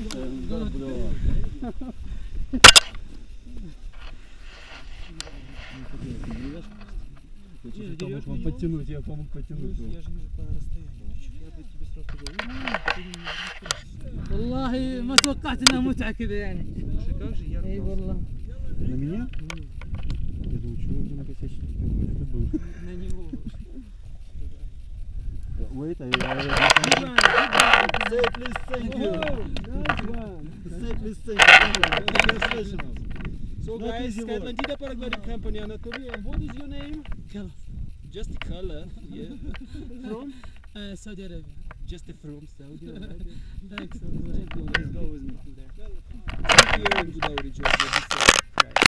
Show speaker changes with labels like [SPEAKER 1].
[SPEAKER 1] Я
[SPEAKER 2] помог вам подтянуть, я помог подтянуть.
[SPEAKER 1] Я же вижу по расстоянию. Я бы тебе сразу говорю.
[SPEAKER 3] والله ما توقعت انها متعه كذا يعني. اي والله.
[SPEAKER 2] На меня? Я думаю, чего я буду накосячить? Это был.
[SPEAKER 1] На него.
[SPEAKER 2] Wait, I... Say, please, thank you.
[SPEAKER 1] so
[SPEAKER 2] that
[SPEAKER 1] guys, Catlandida Paragliding Company, Anatolia, and what is your name?
[SPEAKER 3] Color.
[SPEAKER 1] Just color, yeah. from?
[SPEAKER 3] Uh, Saudi Arabia.
[SPEAKER 1] Just from Saudi Arabia.
[SPEAKER 3] Thanks.
[SPEAKER 1] Let's go with me to there. Thank you and good outreach.